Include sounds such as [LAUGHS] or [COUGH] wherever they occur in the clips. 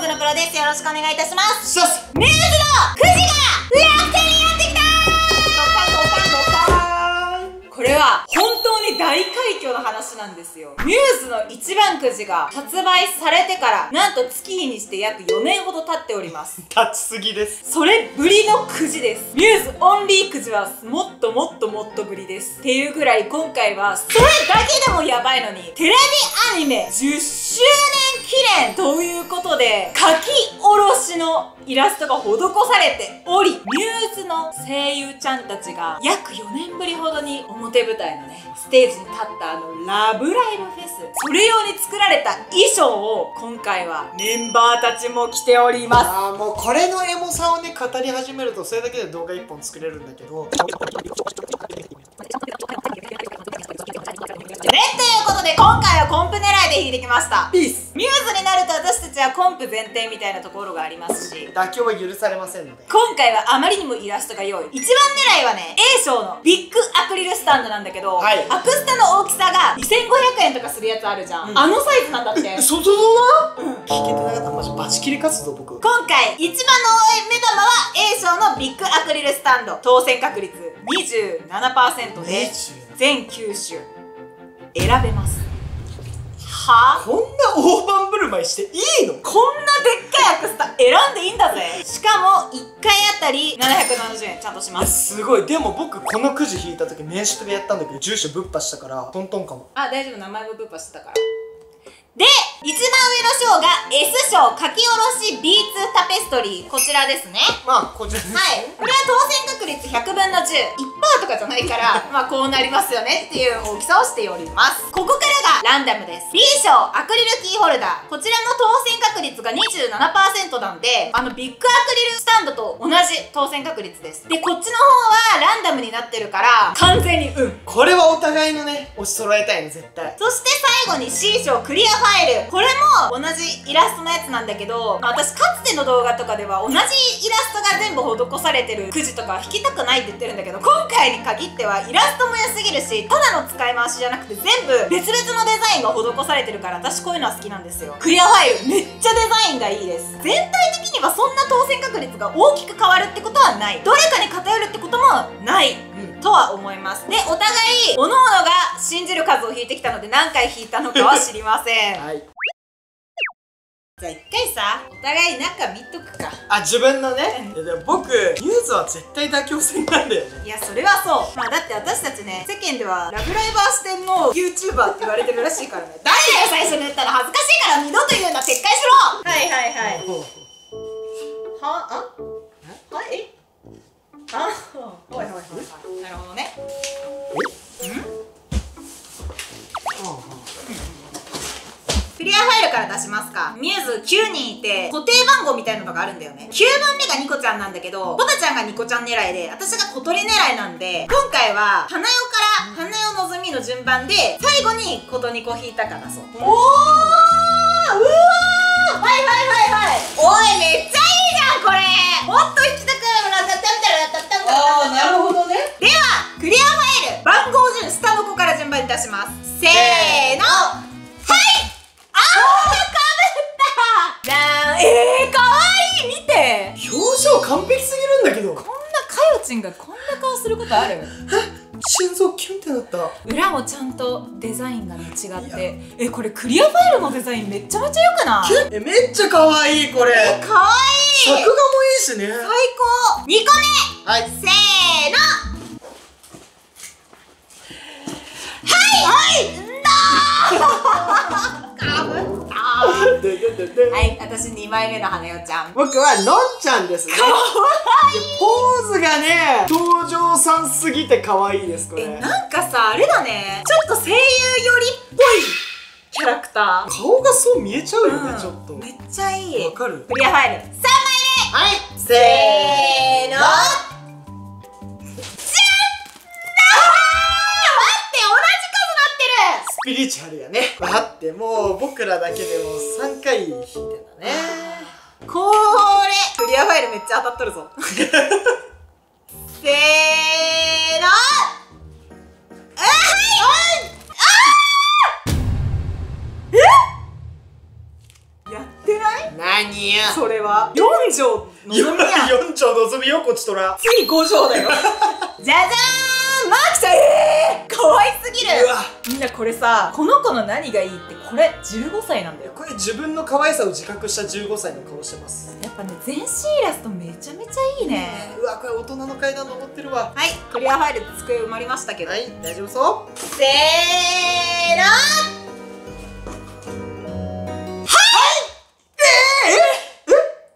ズのプロです。よろしくお願いいたします。しゃす。ミューズのくじが楽天にやってきたこれは本当に大快挙の話なんですよ。ミューズの一番くじが発売されてから、なんと月日にして約4年ほど経っております。経ちすぎですそれぶりのくじです。ミューズオンリーくじはもっともっともっとぶりです。っていうぐらい今回はそれだけでもやばいのに、テレビアニメ10周年記念ということで、書き下ろしのイラストが施されており、ミューズの声優ちゃんたちが約4年ぶりほどに表舞台のね、ステージに立ったあのラブライブフェス、それ用に作られた衣装を今回はメンバーたちも着ております。ああもうこれのエモさをね語り始めるとそれだけで動画1本作れるんだけどね、ということで今回はコンプ狙いで弾いてきました。ピースミューズになると私たちはコンプ前提みたいなところがありますし。妥協は許されませんので。今回はあまりにもイラストが良い。一番狙いはね A 賞のビッグアクリルスタンドなんだけど、はい。アクスタの大きさが2500円とかするやつあるじゃん、うん。あのサイズなんだって。そそそな聞けてなかった。マジバチ切り勝つぞ僕。今回一番の目玉は A 賞のビッグアクリルスタンド。当選確率。27%で全9種選べます。は？こんな大盤振る舞いしていいの？こんなでっかいアクスタ選んでいいんだぜ。しかも1回あたり770円ちゃんとします。すごい。でも僕このくじ引いた時面識でやったんだけど住所ぶっ破したからトントンかも。あ大丈夫。名前もブッパしてたからで一番上の賞が S 賞書き下ろし B2 タペストリー。こちらですね。まあこちらですはい。これは当選確率100分の10%とかじゃないから [LAUGHS] まあこうなりますよねっていう大きさをしております。ここからがランダムです。B 賞アクリルキーホルダー。こちらも当選確率が27%なんであのビッグアクリルスタンドと同じ当選確率です。でこっちの方はランダムになってるから完全に運これはお互いのね押し揃えたいね絶対。そして最後に C 賞クリアファイル。これも同じイラストのやつなんだけど、まあ私かつての動画とかでは同じイラストが全部施されてる。くじとかは引きたくないって言ってるんだけど今回に限ってはイラストも良すぎるしただの使い回しじゃなくて全部別々のデザインが施されてるから私こういうのは好きなんですよ。クリアファイル。めっちゃデザインがいいです。全体的にはそんな当選確率が大きく変わるってことはない。どれかに偏るってこともない。うんとは思います。でお互い各々が信じる数を引いてきたので何回引いたのかは知りません。はい。じゃあ一回さお互い中見とくか。あ自分のね。いやでも僕ニュースは絶対妥協戦なんだよね。いやそれはそう。まあだって私たちね世間ではラブライバー四天王 YouTuber って言われてるらしいからね。誰だよ最初に言ったら恥ずかしいから二度と言うな撤回しろ。はいはいはい。はあ？はえあはいはいはいはい。なるほどね。クリアファイルから出しますか。ミューズ9人いて、固定番号みたいなのがあるんだよね。9番目がニコちゃんなんだけど、ポタちゃんがニコちゃん狙いで、私が小鳥狙いなんで、今回は、花代から、花代のぞみの順番で、最後に小鳥ニコ引いたからそう。おーうわーはいはいはいはい。おい、めっちゃいいじゃん、これ。もっと引きたくなったったみたいなるほどね。では、クリアファイル、番号順、下の子から順番に出します。せーの、はい。あー、かぶった。なーえー、かわいい。見て。表情完璧すぎるんだけど。こんなかよちんがこんな顔することある？[LAUGHS] 心臓キュンってなった。裏もちゃんとデザインがね違って。えこれクリアファイルのデザインめっちゃめちゃよくない？えめっちゃ可愛いこれ。かわいい。作画もいいしね。最高。2個目。はい。せーの。はい。はい。かぶ [LAUGHS] はい私2枚目の花代ちゃん。僕はのんちゃんですね。かわポーズがね登場さんすぎて可愛いですこれ。いいえなんかさあれだね。ちょっと声優寄りっぽいキャラクター。顔がそう見えちゃうよね、うん。ちょっと。めっちゃいい。わかる。クリアファイル。3枚はい。目せーのリチュアルやねだってもう僕らだけでも3回弾いてんだね。これクリアファイルめっちゃ当たっとるぞ。せーのあはいあやってない？何や？それは？4畳のぞみや。ん4丁のぞみよこちとら。次5畳だよ。[LAUGHS] じゃじゃーんマークちゃんえー、かわいすぎる。うわ。みんなこれさこの子の何がいいってこれ15歳なんだよ。これ自分の可愛さを自覚した15歳の顔してます。やっぱね全身イラストめちゃめちゃいいね。うわこれ大人の階段登ってるわ。はいクリアファイルで机埋まりましたけど、はい大丈夫そう。せーの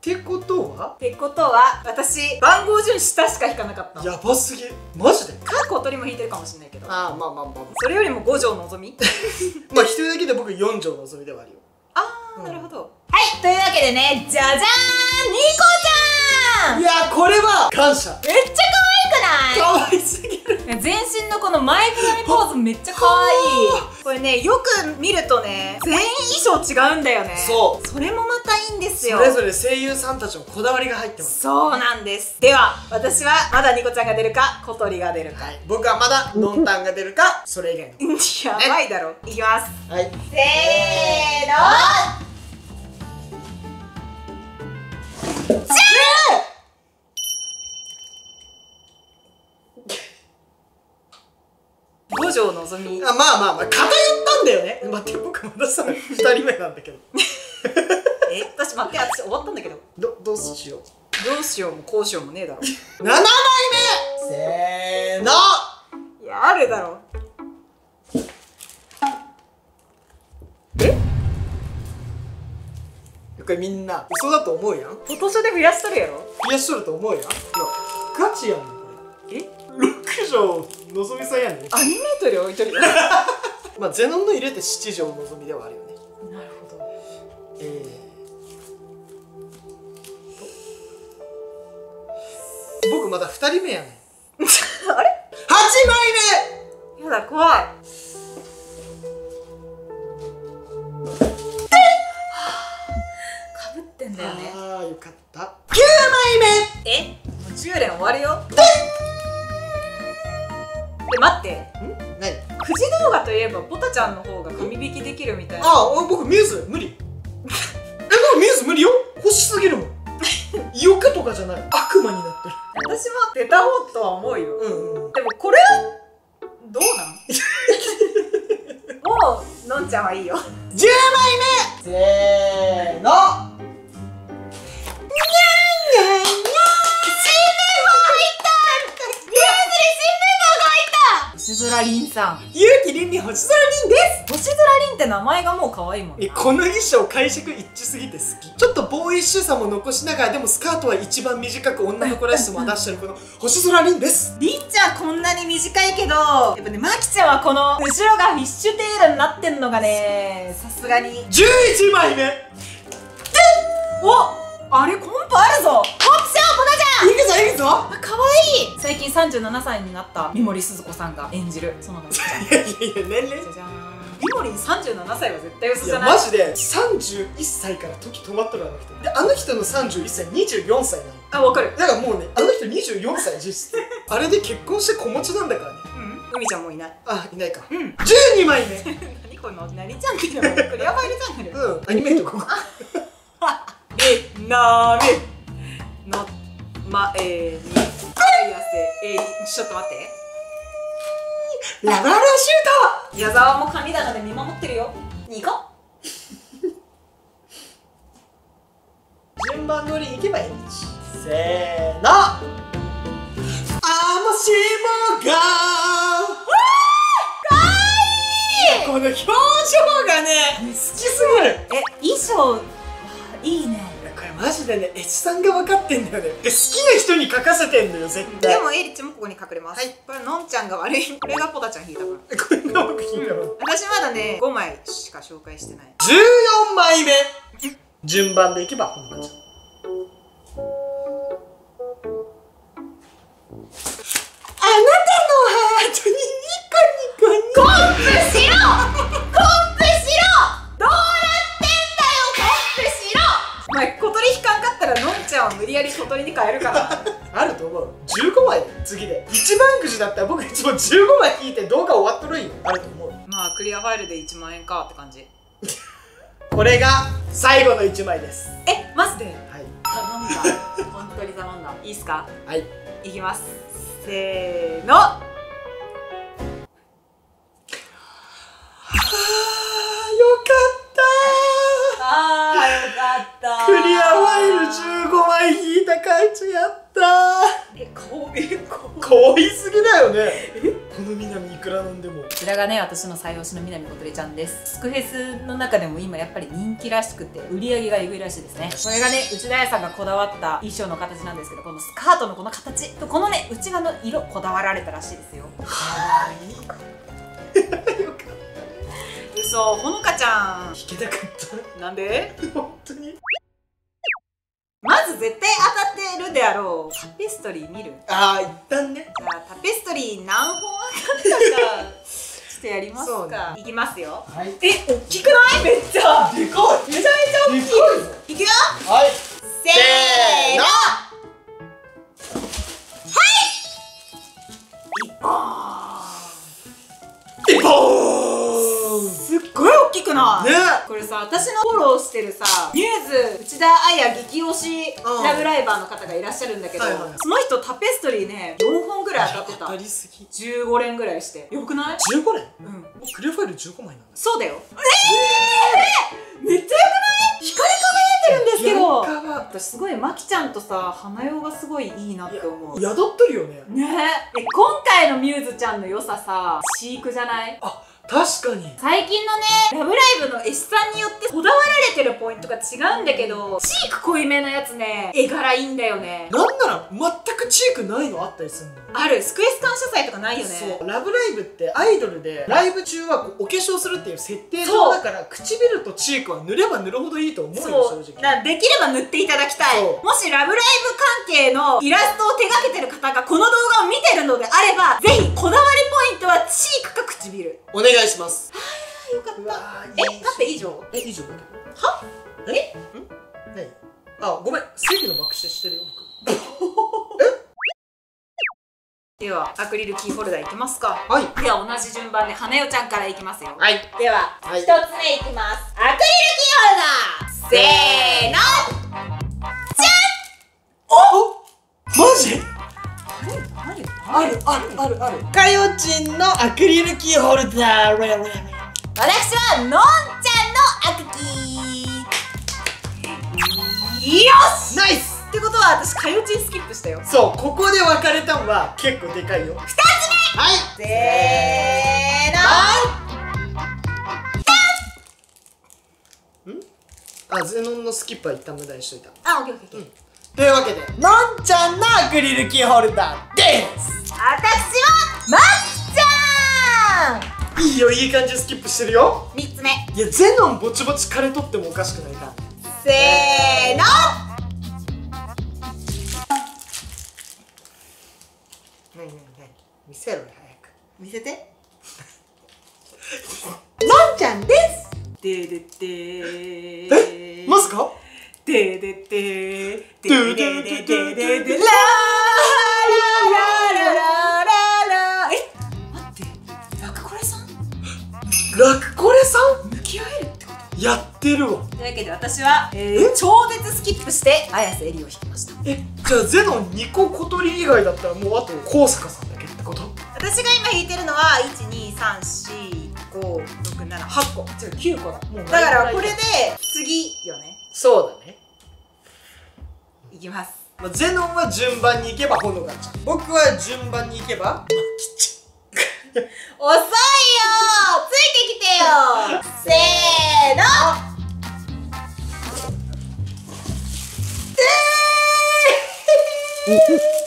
ってことは？ってことは私番号順下しか引かなかったやばすぎ。マジで？か小鳥も引いてるかもしれないけど。ああまあまあまあ。それよりも5条のぞみ？[LAUGHS] まあ一人だけで僕4条のぞみではあるよ。あー、うん。なるほど。はいというわけでねじゃじゃーんニコちゃんいやこれは感謝。めっちゃ可愛くない可愛すぎる。全身のこの前かがみポーズめっちゃ可愛い。これねよく見るとね全員衣装違うんだよね。そう。それもまたいいんですよ。それぞれ声優さんたちのこだわりが入ってます。そうなんです。では私はまだニコちゃんが出るか小鳥が出るか、はい。僕はまだノンタンが出るかそれ以外の。[LAUGHS] やばいだろ。いきます。はい。せーの条のぞみ。あまあまあまあ偏ったんだよね。待って僕まださ [LAUGHS] 2人目なんだけど。[LAUGHS] え私待って私終わったんだけど。どどうしよう。どうしようもこうしようもねえだろ。[LAUGHS] 7枚目。せーの。いやあるだろ。これみんな嘘だと思うやん？フォトショーで増やしとるやろ。冷やしとると思うやん？いやガチやんこえ？れ6条のぞみさんやねん。アニメートで置いとるよ。な [LAUGHS] るまあゼノンの入れて7条のぞみではあるよね。ほど。えー、僕まだ2人目やねん。[LAUGHS] あれ？8枚やだ怖い。かぶってんだよね。ああよかった。9枚え？もう10連終わるよ。で待って。何？くじ動画といえばポタちゃんの方が紙引きできるみたいな。ああ僕ミューズ無理。[LAUGHS] え僕ミューズ無理よ。欲しすぎるもん。欲とかじゃない。悪魔になってる。私も出た方とは思うよ。うんうんでもこれどうなん？[LAUGHS] もうのんちゃんはいいよ。10枚目。せーの星空凛さん。ゆうきりんりん星空りんです。星空凛って名前がもう可愛いもんな。えこの衣装解釈一致すぎて好き。ちょっとボーイッシュさも残しながらでもスカートは一番短く女の子らしさも出してるこの星空りんです。りんちゃんこんなに短いけどやっぱねまきちゃんはこの後ろがフィッシュテールになってんのがねさすがに。11枚目。おあれコンプあるぞ。コンプしようポタちゃんいくぞいくぞ。あ可愛い。最近37歳になった。三森すず子さんが演じるそのまきちゃん。[LAUGHS] いやいやいや年齢？じゃじゃーん。三森37歳は絶対嘘いじゃない。やマジで31歳から時止まっとるあの人。であの人の31歳24歳なの。あわかる。だからもうねあの人24歳実質 [LAUGHS] あれで結婚して子持ちなんだからね。うん。海ちゃんもいない。あいないか。うん。12枚目。[LAUGHS] 何この何チャンネル。クリアファイルチャンネル。うんアニメートここ。えなめのまえーにあやせえーちょっと待って。ラバーラシュー矢沢も神棚で見守ってるよ。行こト順番通り行けばいい。せーの。あもしもがこの表情がね好きすぎる。え衣装はいいねマジでね H さんが分かってんだよね。で好きな人に書かせてんのよ絶対。でもエリチもここに隠れます。はい。これのんちゃんが悪い。これがポタちゃん引いたから。こんな僕いいの？私まだね5枚しか紹介してない。14枚目。順番でいけばほのかちゃんだったら僕いつも15枚引いて動画終わっとるんよ。あると思う。まあクリアファイルで1万円かって感じ。[LAUGHS] これが最後の1枚です。えマジで？はい。頼んだ。[LAUGHS] 本当に頼んだ。いいっすか？はい。いきます。せーのらがね私の最推しの南ことれちゃんです。スクフェスの中でも今やっぱり人気らしくて売り上げがえぐいらしいですね。これがね内田屋さんがこだわった衣装の形なんですけどこのスカートのこの形。とこのね内側の色こだわられたらしいですよ。嘘ほのかちゃん。引けたかっなんで？た本当に？まず絶対当たってるであろうタペストリー見る？ああ一旦ね。じゃあタペストリー何本当たったかやりますか、いきますよ。はい。え大きくない？めっちゃ。でかい。めちゃめちゃ大きいいくよ。はい。せーの。一本すっごい大きくない。ね。これさ私のフォローしてるさミューズ内田彩激推しうん。ラブライバーの方がいらっしゃるんだけど、はいはい。その人タペストリーね4本ぐらい当たってた。当たりすぎ。15連ぐらいして。よくない？15年うん。クリアファイル15枚なんだそうだよ。えー、めっちゃよくない？光り輝いてるんですけど。私すごいマキちゃんとさ花代がすごいいいなって思う。宿っとるよね。ね。え今回のミューズちゃんの良ささ飼育じゃない？あ確かに最近のね「ラブライブ!」の絵師さんによってこだわられてるポイントが違うんだけどチーク濃いめのやつね絵柄いいんだよねなんなら全ないのあったりするの？ある。スクエス感謝祭とかないよね。そう。ラブライブってアイドルでライブ中はこうお化粧するっていう設定上だから唇とチークは塗れば塗るほどいいと思うよそう。正直。だできれば塗っていただきたい。もしラブライブ関係のイラストを手掛けてる方がこの動画を見てるのであればぜひこだわりポイントはチークか唇。お願いします。よかっうわえ立って以上？え以上？だはえ？ん何？あごめん。正義の爆死してるよ [LAUGHS] ではアクリルキーホルダーいきますか。僕はい。では同じ順番で花代ちゃんからいきますよ。はい。では一、はい。つ目いきます。アクリルキーホルダー。せーの。マジ？何？あるあるあるある。かよちんのアクリルキーホルダー。私はのんちゃんのアクキー。よしナイスことは私かよちんスキップしたよ。そうここで分かれたんは結構でかいよ。2つ目！はい。せーのあゼノンのスキップは一旦無駄にしといた。あ、オッケーオッケーオッケー。というわけでのんちゃんのアクリルキーホルダーです。私はマキちゃん。いいよいい感じでスキップしてるよ。三つ目。いやゼノンぼちぼち枯れとってもおかしくないかせーのせろよ早く。見せて。のんちゃんです。ででで。え？マジかででで。ででででで。ででラーラララララえ？待って。ラクコレさん？ラクコレさ向き合えるってこと？んやってるわ。というわけで私は、えー、超絶スキップして綾瀬エリを引きました。え？じゃあゼノン2個小鳥以外だったらもうあと高坂さん私が今引いてるのは1234567個。違う9個だ。もうだからこれで次よね。そうだね、いきます。まあ、ゼノンは順番に行けばほのかちゃん。僕は順番に行けばマキち遅いよついてきてよ [LAUGHS] せーの。ゃん [LAUGHS]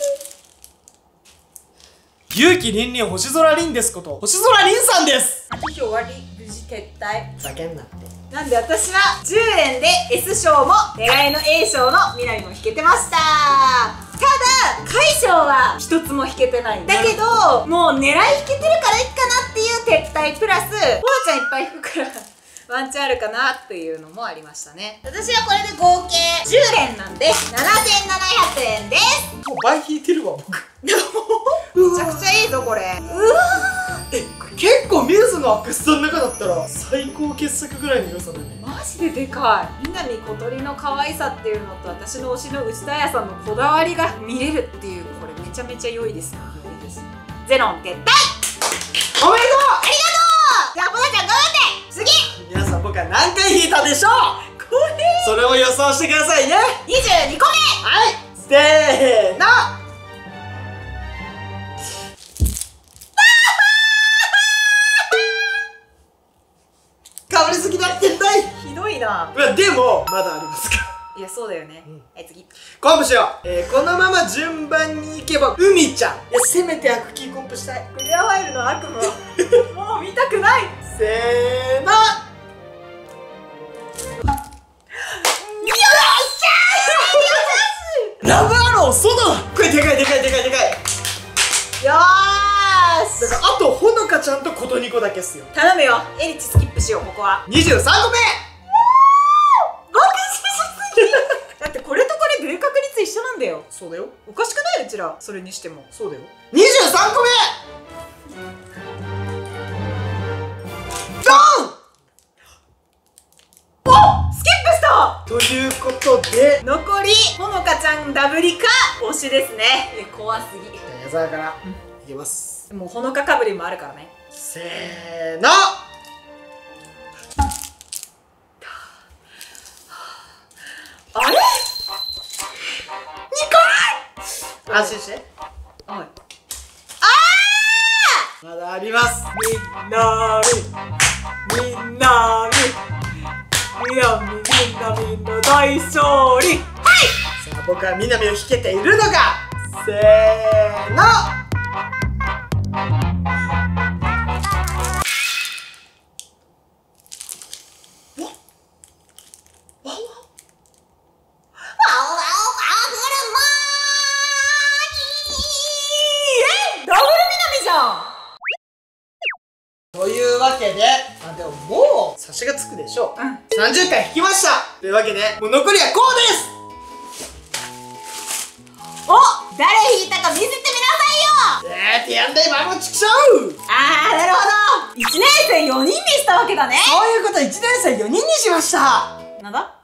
勇気凛々星空凛ですこと星空凛さんです。初終わり無事撤退。ふざけんなって。なんで私は10連で S 賞も狙いの A 賞の南も引けてました。ただ海賞は一つも引けてない。だけどもう狙い引けてるからいっかなっていう撤退プラスほのちゃんいっぱい引くからワンチャンあるかなっていうのもありましたね。私はこれで合計10連なんで7700円です。もう倍引いてるわ僕。[LAUGHS] めちゃくちゃいいぞこれ。うわ。えこれ結構ミューズのがアクスタの中だったら最高傑作ぐらいの良さだね。マジででかい。南小鳥の可愛さっていうのと私の推しの内田彩さんのこだわりが見れるっていうこれめちゃめちゃ良いです良いですゼロン撤退おめでとじ僕は何回引いたでしょう？これ。それを予想してくださいね。22個はい。せーの。かぶりすぎだってんだい。目ひどいな。うわでもまだありますか？いやそうだよね、うん。はい次。コンプしよう、えー、このまま順番にいけば海ちゃん。いやせめてアクキーコンプしたい。クリアファイルの悪夢 [LAUGHS] もう見たくない。せーのラブアローそうだ。これでかいでかいでかいでかいよーだからあとほのかちゃんとことにこだけっすよ頼むよエリチスキップしようここは23個目ボクシすぎだってこれとこれ出る確率一緒なんだよそうだよおかしくないうちらそれにしてもそうだよ23個目ダブリか推しですね。怖すぎ。矢沢からいきます。もうほのかかぶりもあるからね。せーの。あれ？安心して。はい。まだあります。みんなみみんなみみなみみんなみんな大勝利僕はみなみを引けているのかせーのというわけで、あ、でももう、差しがつくでしょう。うん、30回引きましたというわけで、もう残りは 5! いうこと1年生4人にしました。なんだ？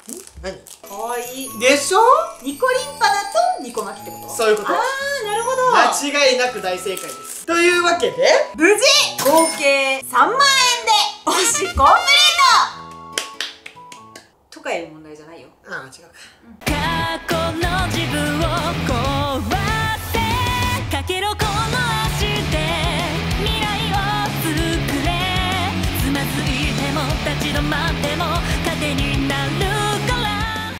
何？かわいい。でしょ？ニコリンパだとニコ巻きってこと？そういうこと。あーなるほど。間違いなく大正解です。というわけで無事合計3万円で推しコンプリート。とかいう問題じゃないよ。ああ違うか。過去の自分を